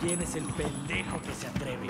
¿Quién es el pendejo que se atreve?